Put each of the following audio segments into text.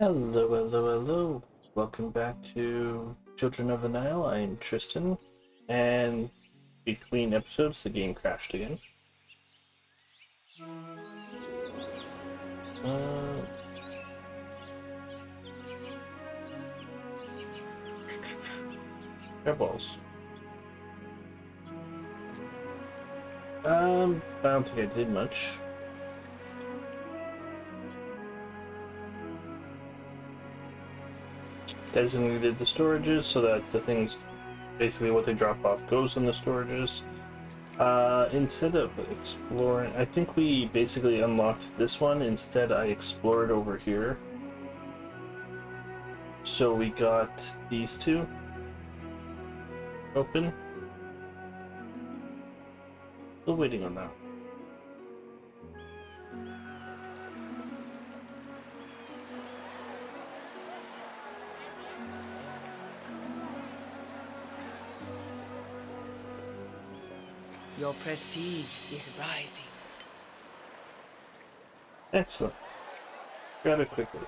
Hello, hello, hello. Welcome back to Children of the Nile. I'm Tristan, and between episodes, the game crashed again. Uh, Airballs. Um, I don't think I did much. Designated the storages so that the things, basically what they drop off goes in the storages. Uh, instead of exploring, I think we basically unlocked this one. Instead, I explored over here. So we got these two open. Still waiting on that. Your prestige is rising. Excellent. Grab it quickly.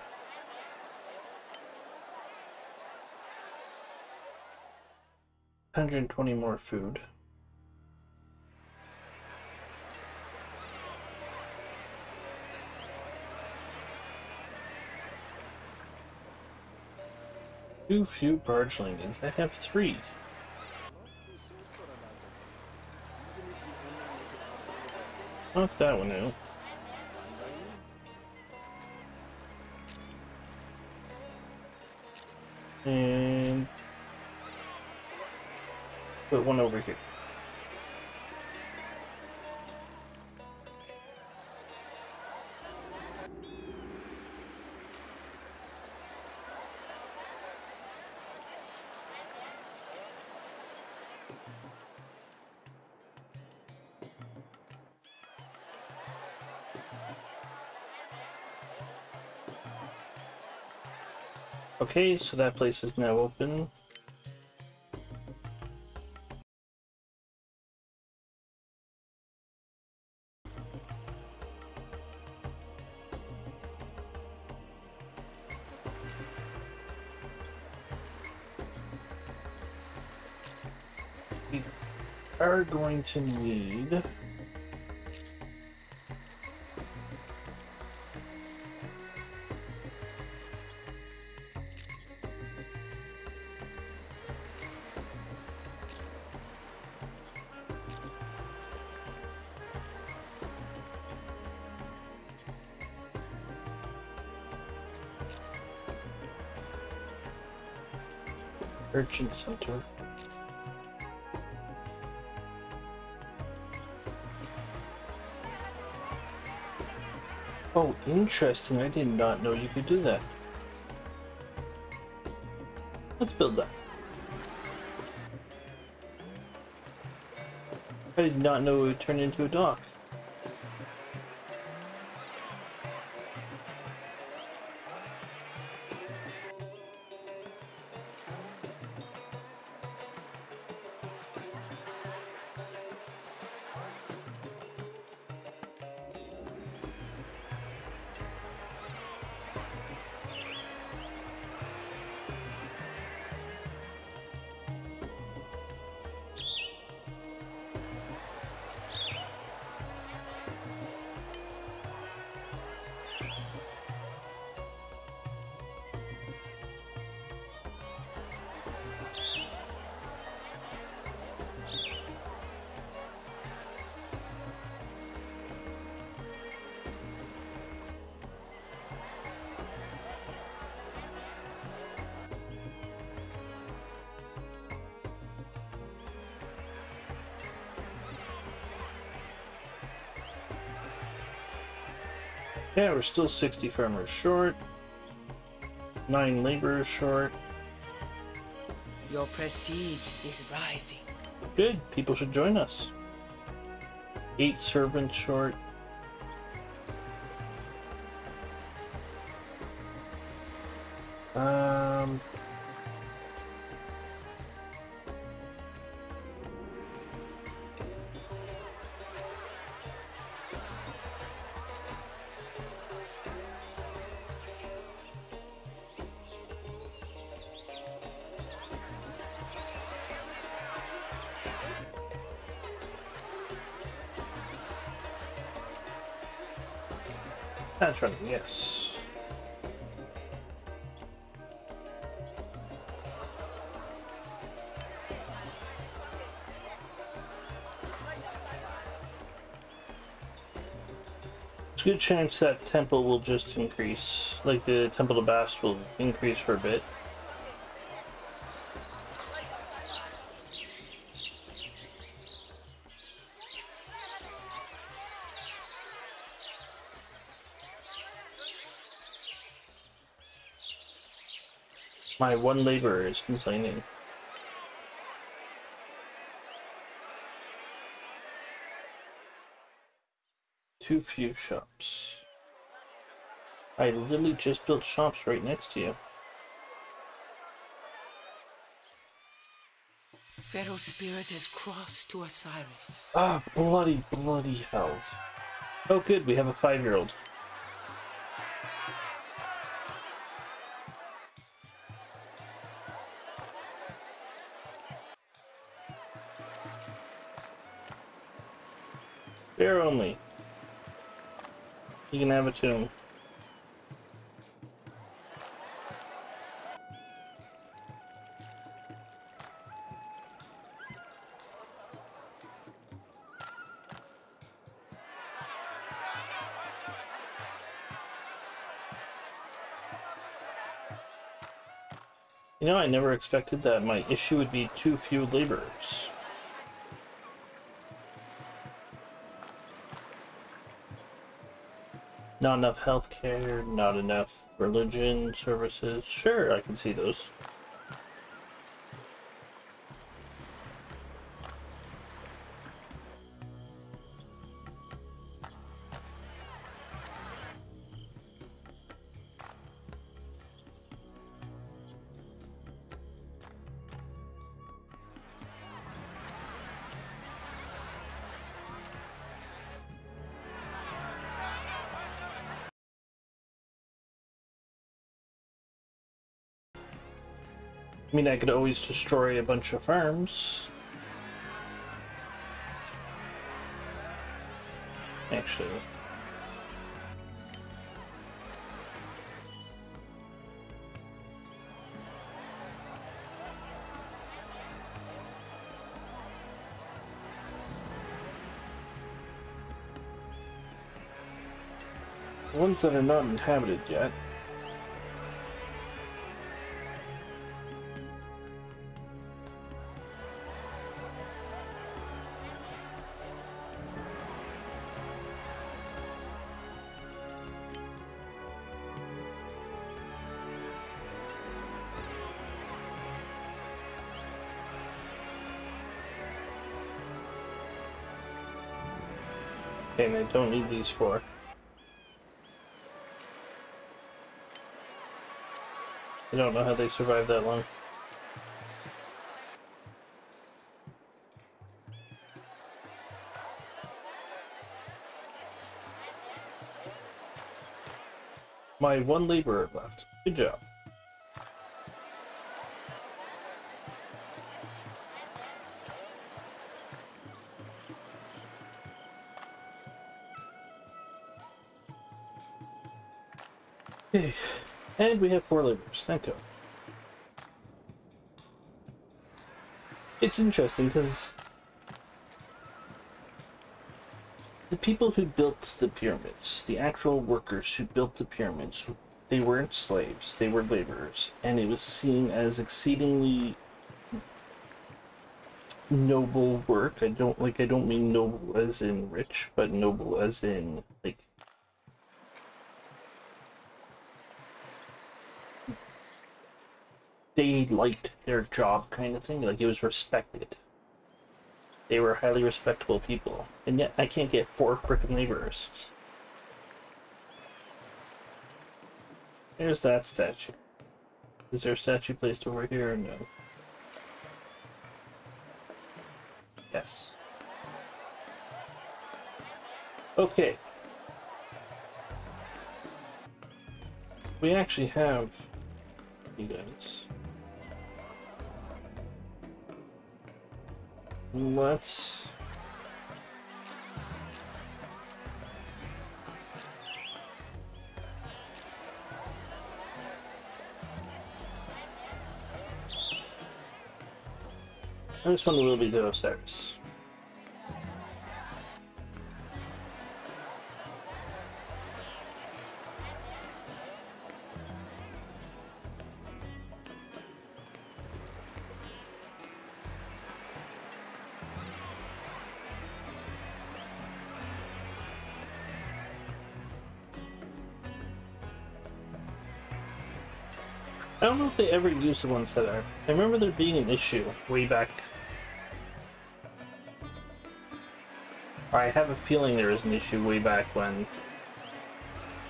Hundred and twenty more food. Too few barge landings. I have three. Knock that one out. And put one over here. Okay, so that place is now open. We are going to need Center. Oh, interesting. I did not know you could do that. Let's build that. I did not know it would turn into a dock. Yeah, we're still 60 farmers short. 9 laborers short. Your prestige is rising. Good, people should join us. 8 servants short. That's running, yes. Good chance that temple will just increase. Like the temple to Bast will increase for a bit. My one laborer is complaining. Too few shops. I literally just built shops right next to you. Pharaoh's spirit has crossed to Osiris. Ah, bloody, bloody hell. Oh good, we have a five-year-old. You can have a tomb. You know, I never expected that my issue would be too few laborers. Not enough healthcare, not enough religion services. Sure, I can see those. I mean, I could always destroy a bunch of farms. Actually. Ones that are not inhabited yet. Okay, and I don't need these four. I don't know how they survived that long. My one laborer left. Good job. Okay. And we have four laborers. Thank God. It's interesting because the people who built the pyramids, the actual workers who built the pyramids, they weren't slaves, they were laborers, and it was seen as exceedingly noble work. I don't like I don't mean noble as in rich, but noble as in like they liked their job kind of thing. Like it was respected. They were highly respectable people. And yet I can't get four freaking laborers. There's that statue. Is there a statue placed over here or no? Yes. Okay. We actually have you guys. Let's... This one will be downstairs. Don't know if they ever used the ones that are. I remember there being an issue way back. I have a feeling there was an issue way back when.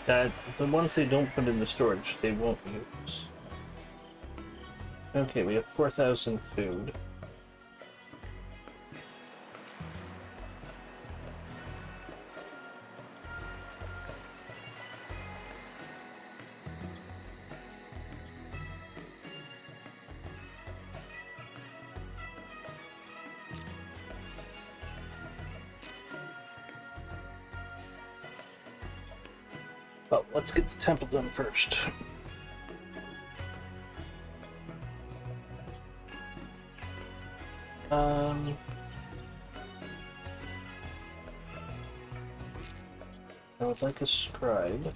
That the ones they don't put in the storage, they won't use. Okay, we have 4,000 food. But let's get the temple done first. Um. I would like a scribe.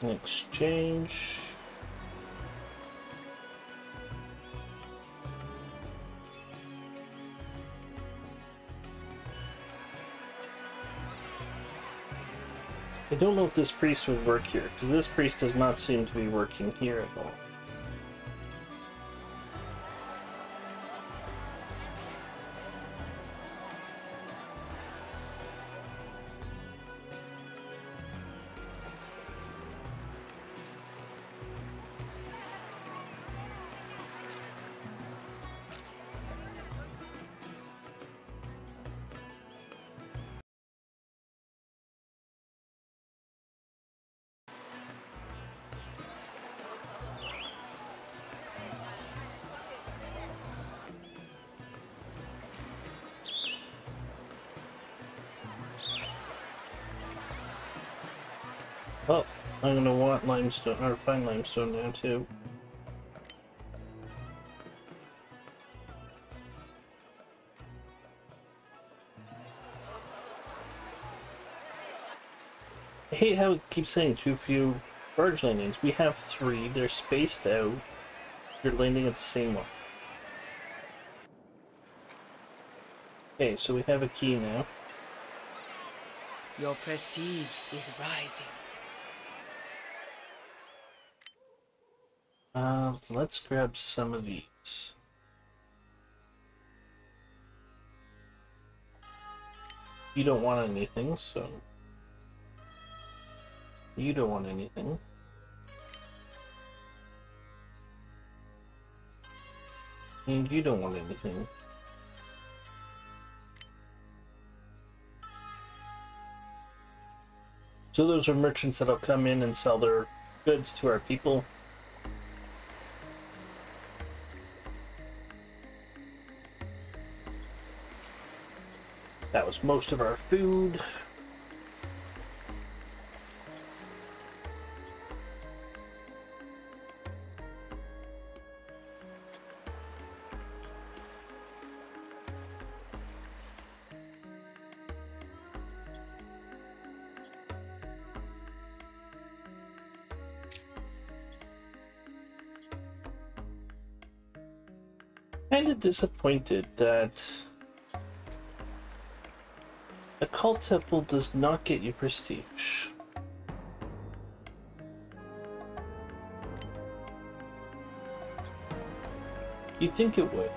An exchange. I don't know if this priest would work here, because this priest does not seem to be working here at all. I'm gonna want limestone, or find limestone now too. I hate how it keeps saying too few barge landings. We have three, they're spaced out. You're landing at the same one. Okay, so we have a quay now. Your prestige is rising. Uh, let's grab some of these. You don't want anything, so... You don't want anything. And you don't want anything. So those are merchants that'll come in and sell their goods to our people. That was most of our food. Kinda disappointed that a cult temple does not get you prestige. You think it would.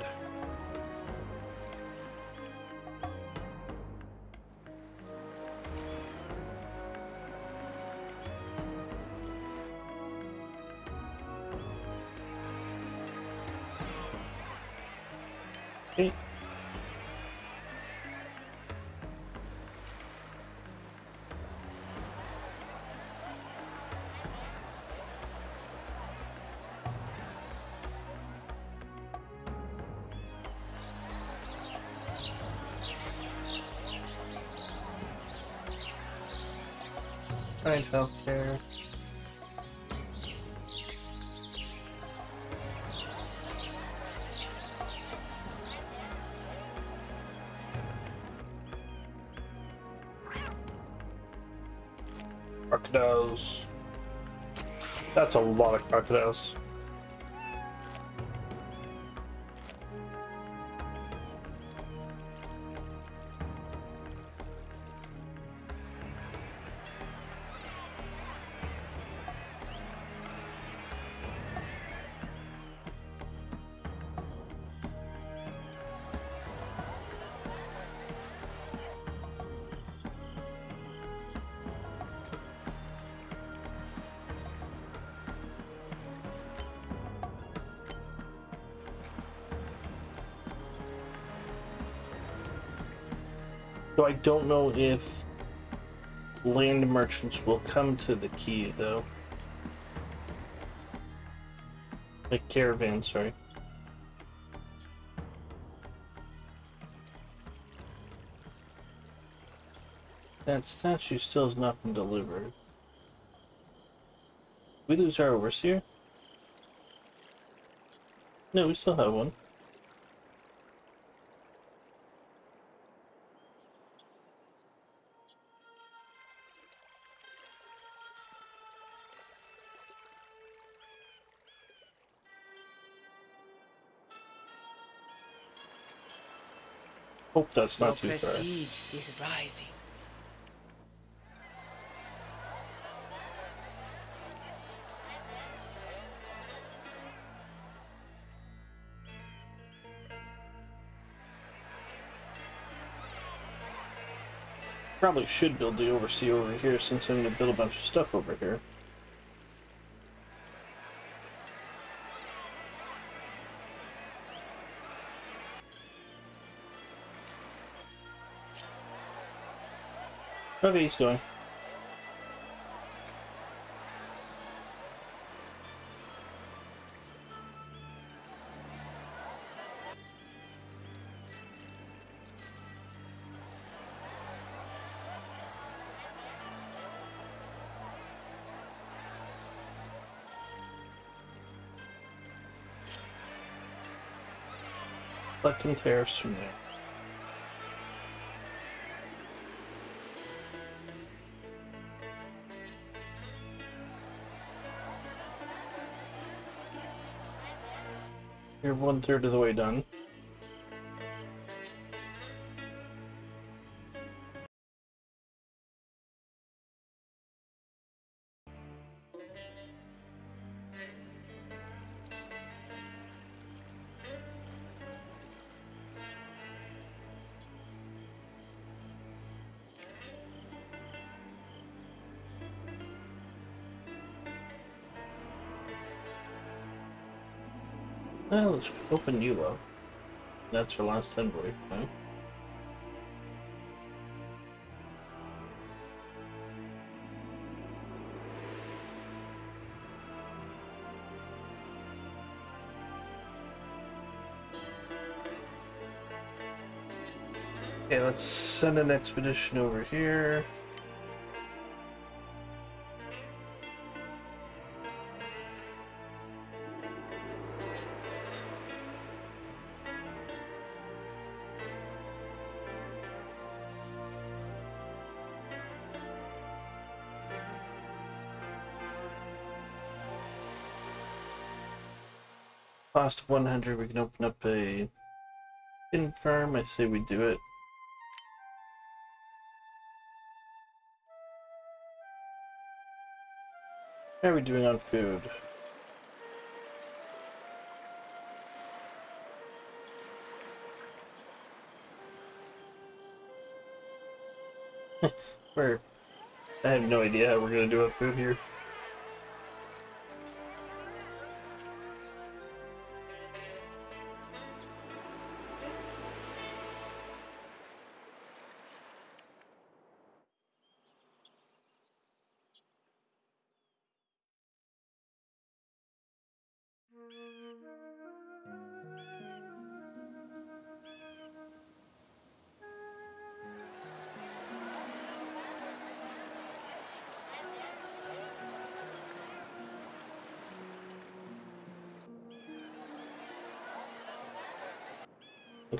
Crocodiles. That's a lot of crocodiles. I don't know if land merchants will come to the quay though. Like caravan, sorry. That statue still has not been delivered. We lose our overseer? No, we still have one. That's Your not too far. prestige is rising. Probably should build the overseer over here since I'm going to build a bunch of stuff over here. Okay, he's going. Collecting tariffs from there. You're one third of the way done. Well, let's open you up. That's our last envoy, okay? Okay, let's send an expedition over here. Cost 100, we can open up a in farm. I say we do it. How are we doing on food? we're... I have no idea how we're gonna do on food here.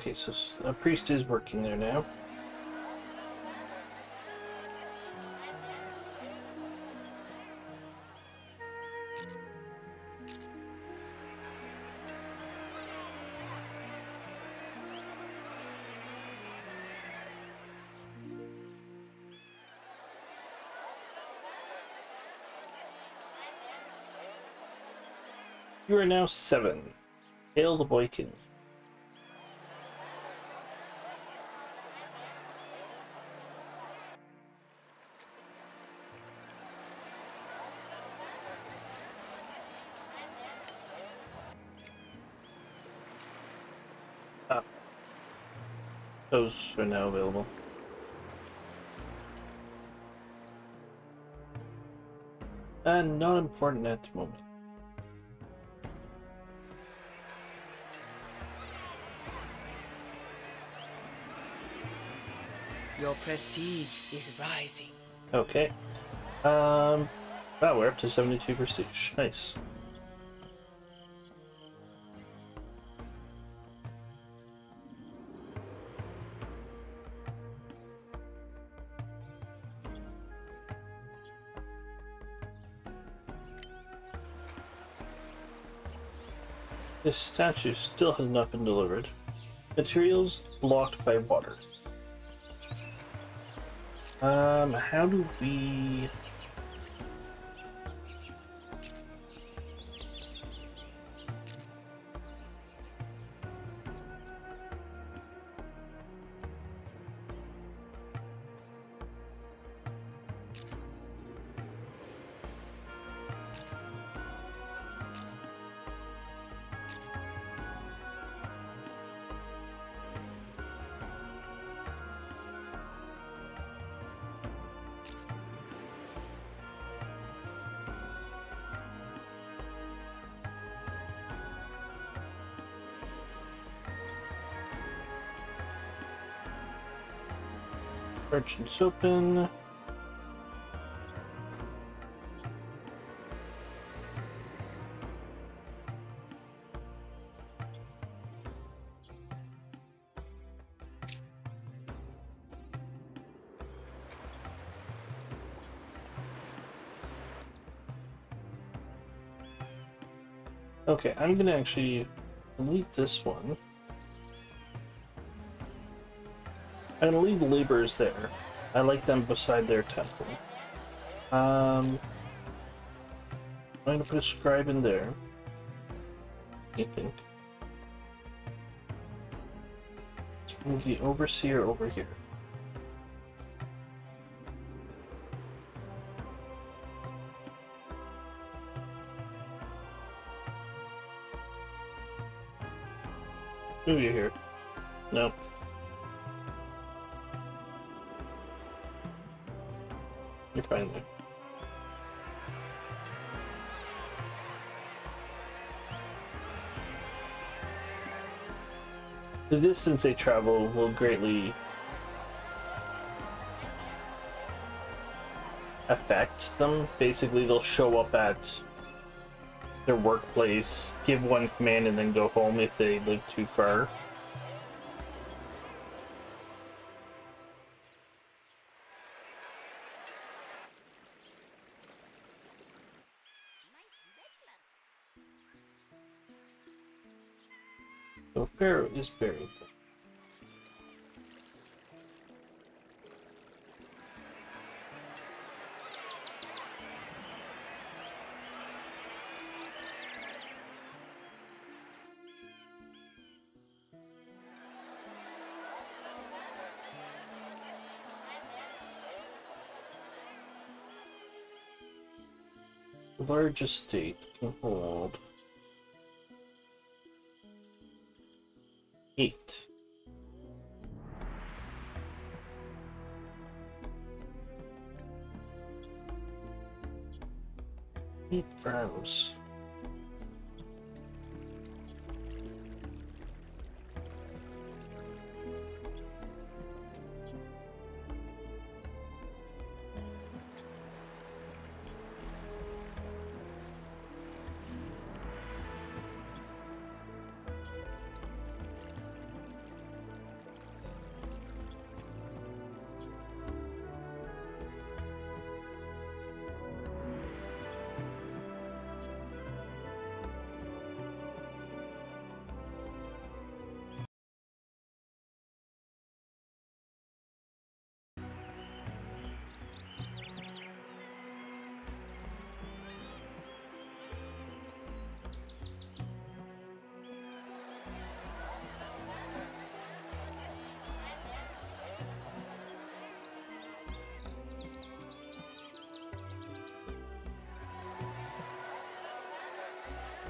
Okay, so a priest is working there now. You are now seven. Hail the Boykin. Those are now available. And not important at the moment. Your prestige is rising. Okay. Um, wow, we're up to 72 prestige. Nice. This statue still has not been delivered. Materials blocked by water. Um, how do we... Merchants open. Okay, I'm gonna actually delete this one. Gonna leave the laborers there. I like them beside their temple. Um, I'm gonna put a scribe in there. Think. Let's move the overseer over here. Move you here. No. You're. The distance they travel will greatly affect them. Basically, they'll show up at their workplace, give one command, and then go home if they live too far. Is buried. The large estate can hold eight. Eight farms.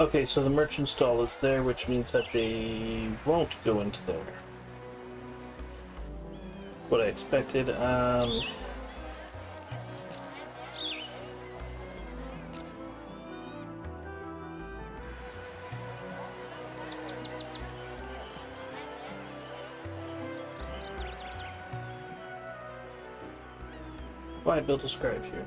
Okay, so the merchant stall is there, which means that they won't go into there. What I expected. Um, Why build a scribe here?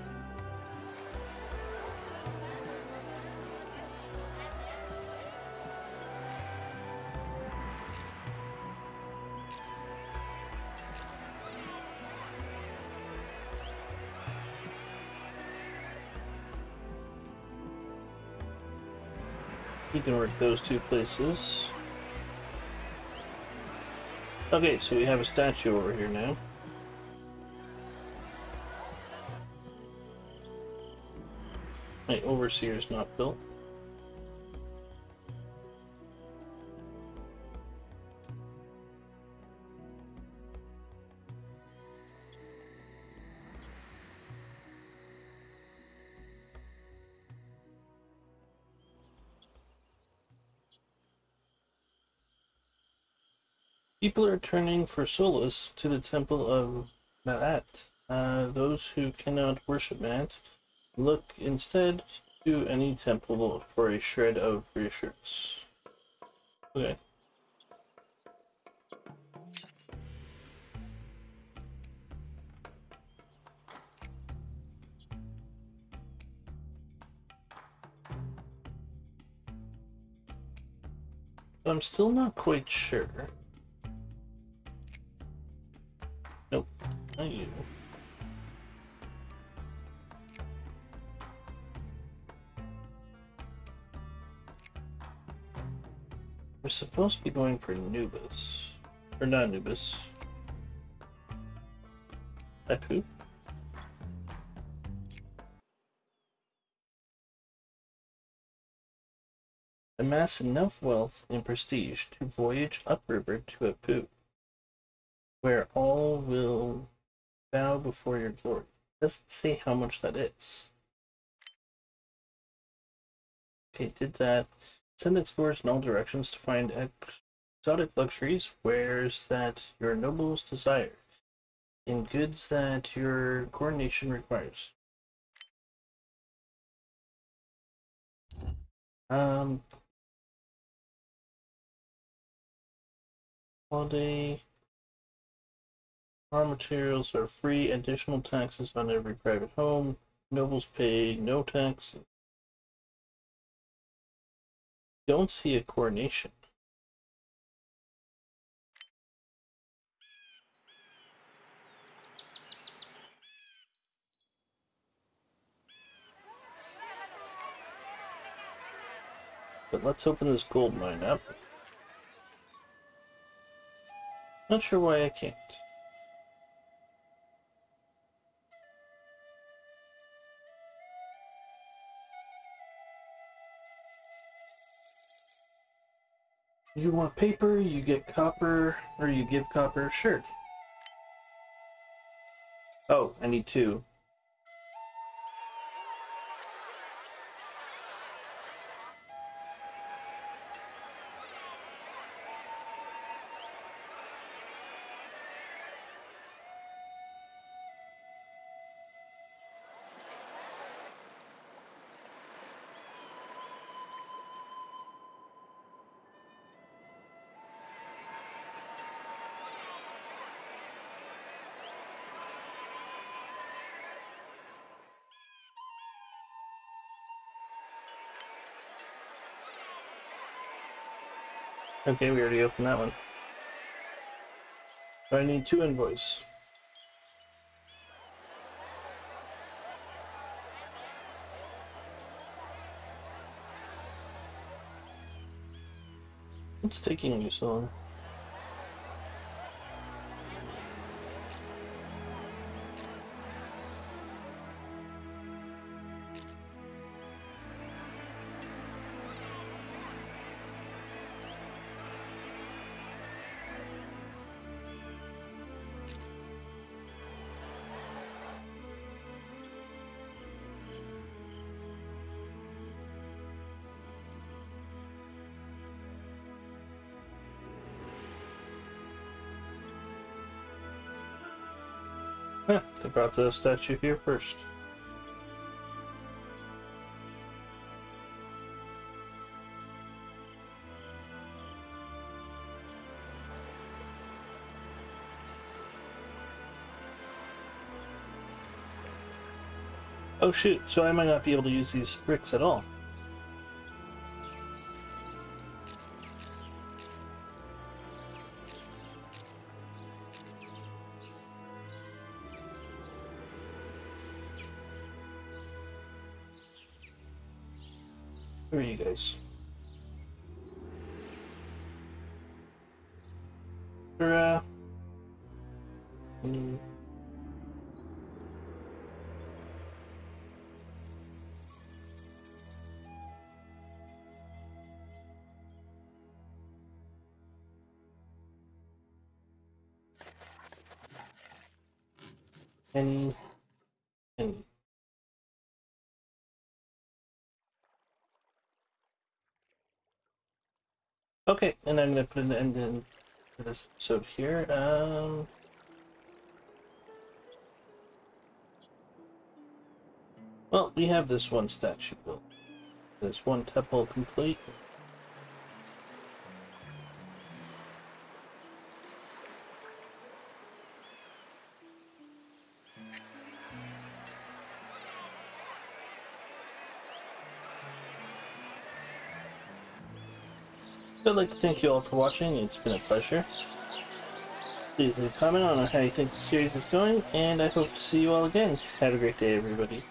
You can work those two places. Okay, so we have a statue over here now. My overseer's not built. People are turning for solace to the temple of Maat. Uh, those who cannot worship Maat look instead to any temple for a shred of reassurance. Okay. I'm still not quite sure. Not you. We're supposed to be going for Nubis. Or not Nubis. I poop? Amass enough wealth and prestige to voyage upriver to Apu, where all will bow before your glory. Let's see how much that is. Okay, did that. Send explorers in all directions to find exotic luxuries, wares that your nobles desire, and goods that your coronation requires. Um, holiday raw materials are free. Additional taxes on every private home. Nobles pay no taxes don't see a coronation. But let's open this gold mine up. Not sure why I can't. You want paper, you get copper, or you give copper, sure. Oh, I need two. Okay, we already opened that one. I need two invoice. What's taking you so long? They brought the statue here first. Oh shoot, so I might not be able to use these bricks at all. Okay, and I'm gonna put an end in to this episode here. Um, well, we have this one statue built. There's one temple complete. I'd like to thank you all for watching. It's been a pleasure. Please leave a comment on how you think the series is going, and I hope to see you all again. Have a great day, everybody.